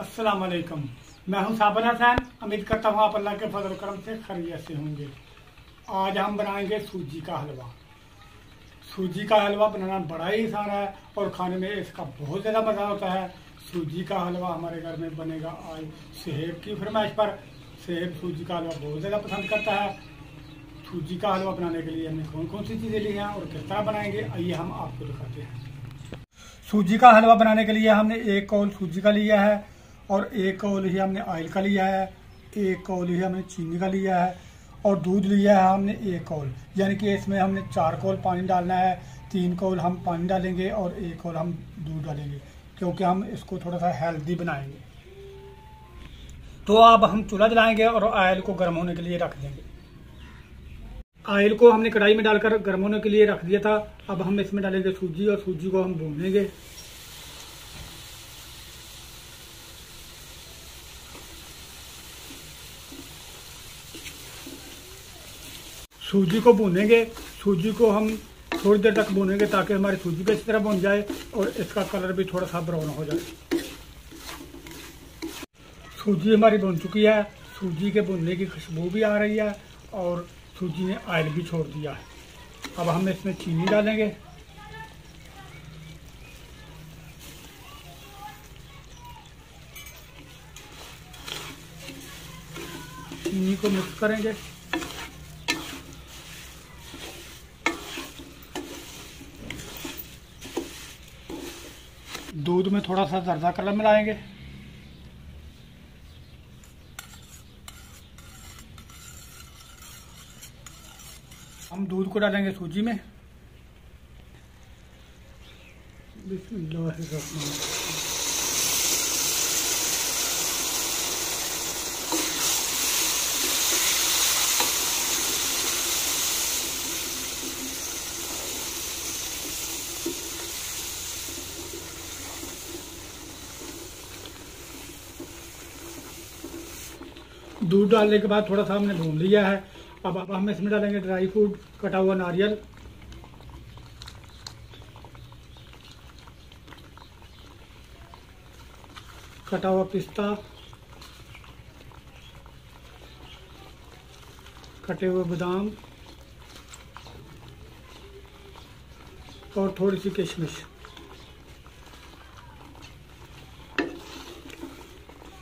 अस्सलाम वालेकुम मैं हूँ साबर हसैन। उम्मीद करता हूँ आप अल्लाह के फजल करम से खैरियत से होंगे। आज हम बनाएँगे सूजी का हलवा। सूजी का हलवा बनाना बड़ा ही आसान है और खाने में इसका बहुत ज़्यादा मज़ा होता है। सूजी का हलवा हमारे घर में बनेगा आज सेब की फरमाइश पर। सेब सूजी का हलवा बहुत ज़्यादा पसंद करता है। सूजी का हलवा बनाने के लिए हमने कौन कौन सी चीज़ें ली हैं और किस तरह बनाएँगे, आइए हम आपको दिखाते हैं। सूजी का हलवा बनाने के लिए हमने एक कौल सूजी का लिया है और एक कौल ही हमने ऑयल का लिया है, एक कौल ही हमने चीनी का लिया है और दूध लिया है हमने एक कौल। यानी कि इसमें हमने चार कौल पानी डालना है, तीन कौल हम पानी डालेंगे और एक कौल हम दूध डालेंगे, क्योंकि हम इसको थोड़ा सा हेल्दी बनाएँगे। तो अब हम चूल्हा जलाएँगे और ऑयल को गर्म होने के लिए रख देंगे। ऑयल को हमने कढ़ाई में डालकर गर्म होने के लिए रख दिया था। अब हम इसमें डालेंगे सूजी और सूजी को हम भूनेंगे। सूजी को भूनेंगे। सूजी को हम थोड़ी देर तक भूनेंगे ताकि हमारी सूजी भी अच्छी तरह भुन जाए और इसका कलर भी थोड़ा सा ब्राउन हो जाए। सूजी हमारी भुन चुकी है। सूजी के भुनने की खुशबू भी आ रही है और सूजी ने ऑयल भी छोड़ दिया है। अब हम इसमें चीनी डालेंगे। चीनी को मिक्स करेंगे। दूध में थोड़ा सा जर्दा कलर मिलाएँगे। दूध को डालेंगे सूजी में। दूध डालने के बाद थोड़ा सा हमने भून लिया है। अब अब हम इसमें डालेंगे ड्राई फ्रूट कटा हुआ नारियल। कटा हुआ पिस्ता। कटे हुए बादाम। और थोड़ी सी किशमिश।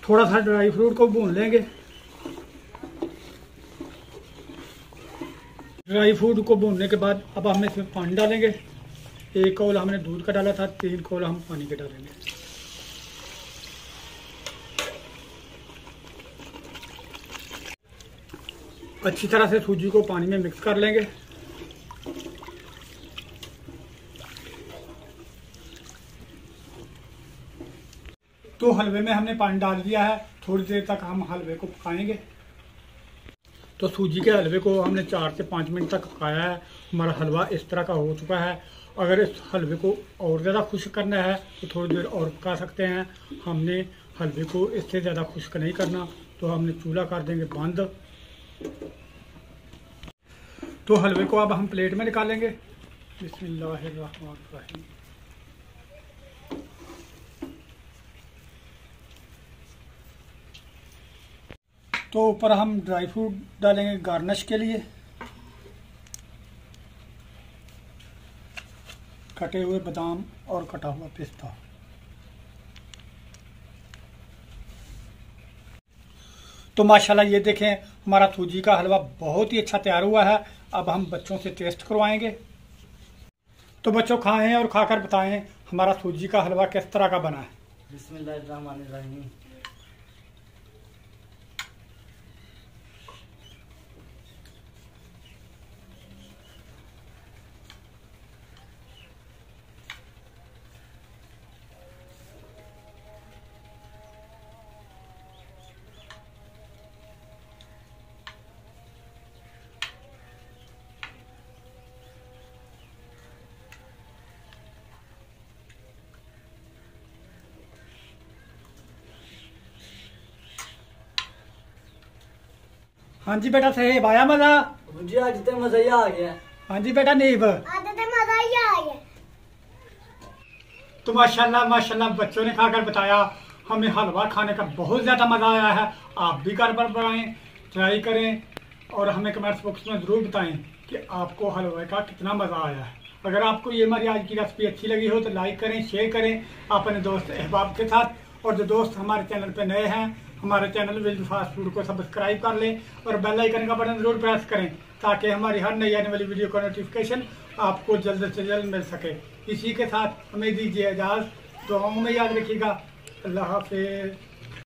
थोड़ा सा ड्राई फ्रूट को भून लेंगे। ड्राई फ्रूट को भूनने के बाद अब हम इसमें पानी डालेंगे। एक कौल हमने दूध का डाला था, तीन कौल हम पानी के डालेंगे। अच्छी तरह से सूजी को पानी में मिक्स कर लेंगे। तो हलवे में हमने पानी डाल दिया है, थोड़ी देर तक हम हलवे को पकाएँगे। तो सूजी के हलवे को हमने चार से पाँच मिनट तक पकाया है। हमारा हलवा इस तरह का हो चुका है। अगर इस हलवे को और ज़्यादा खुश्क करना है तो थोड़ी देर और पका सकते हैं। हमने हलवे को इससे ज़्यादा खुश्क नहीं करना तो हमने चूल्हा कर देंगे बंद। तो हलवे को अब हम प्लेट में निकालेंगे। बिस्मिल्लाहिर्रहमानिर्रहीम। तो ऊपर हम ड्राई फ्रूट डालेंगे गार्निश के लिए। कटे हुए बादाम और कटा हुआ पिस्ता। तो माशाल्लाह ये देखें, हमारा सूजी का हलवा बहुत ही अच्छा तैयार हुआ है। अब हम बच्चों से टेस्ट करवाएँगे। तो बच्चों खाएँ और खाकर बताएँ, हमारा सूजी का हलवा किस तरह का बना है? बिस्मिल्लाहिर्रहमानिर्रहीम। हाँ जी बेटा सहेब आया मज़ा जी आज तो मज़ा ही आ गया हाँ जी बेटा नीब आते तो मज़ा ही आ गया तो माशाल्लाह माशाल्लाह बच्चों ने खाकर बताया हमें हलवा खाने का बहुत ज़्यादा मज़ा आया है आप भी घर पर बनाएँ ट्राई करें और हमें कमेंट्स बॉक्स में ज़रूर बताएँ कि आपको हलवे का कितना मज़ा आया है अगर आपको ये हमारी आज की रेसिपी अच्छी लगी हो तो लाइक करें शेयर करें अपने दोस्त अहबाब के साथ और जो दोस्त हमारे चैनल पर नए हैं हमारे चैनल विल फास्ट फ़ूड को सब्सक्राइब कर लें और बेल आइकन का बटन ज़रूर प्रेस करें ताकि हमारी हर नई आने वाली वीडियो का नोटिफिकेशन आपको जल्द से जल्द मिल सके। इसी के साथ हमें दीजिए इजाज़। दुआओं में याद रखिएगा। अल्लाह हाफिज़।